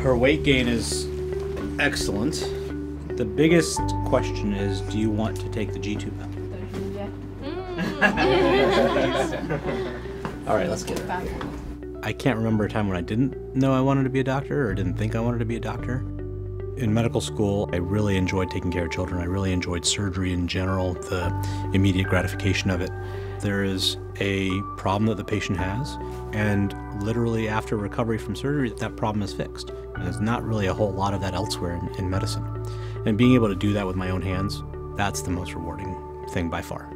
Her weight gain is excellent. The biggest question is do you want to take the G tube out? All right, let's get her. I can't remember a time when I didn't know I wanted to be a doctor or didn't think I wanted to be a doctor. In medical school, I really enjoyed taking care of children. I really enjoyed surgery in general, the immediate gratification of it. There is a problem that the patient has, and literally after recovery from surgery, that problem is fixed. And there's not really a whole lot of that elsewhere in, in medicine. And being able to do that with my own hands, that's the most rewarding thing by far.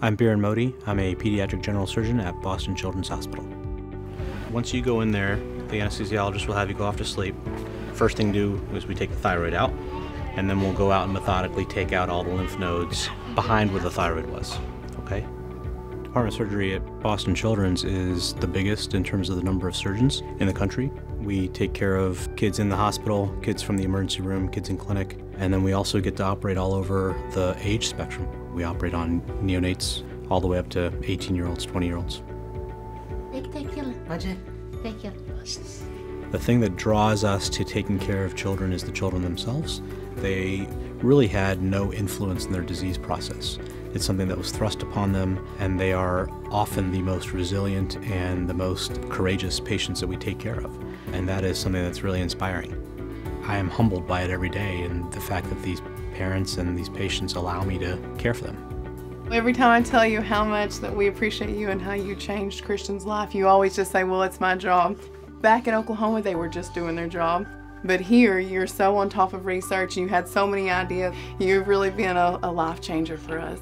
I'm Biren Modi. I'm a pediatric general surgeon at Boston Children's Hospital. Once you go in there, the anesthesiologist will have you go off to sleep. First thing to do is we take the thyroid out, and then we'll go out and methodically take out all the lymph nodes behind where the thyroid was. Okay? Department of Surgery at Boston Children's is the biggest in terms of the number of surgeons in the country. We take care of kids in the hospital, kids from the emergency room, kids in clinic, and then we also get to operate all over the age spectrum. We operate on neonates all the way up to 18 year olds, 20 year olds. The thing that draws us to taking care of children is the children themselves. They really had no influence in their disease process. It's something that was thrust upon them, and they are often the most resilient and the most courageous patients that we take care of. And that is something that's really inspiring. I am humbled by it every day, and the fact that these parents and these patients allow me to care for them. Every time I tell you how much that we appreciate you and how you changed Christian's life, you always just say, well, it's my job. Back in Oklahoma, they were just doing their job. But here, you're so on top of research, you had so many ideas. You've really been a, a life changer for us.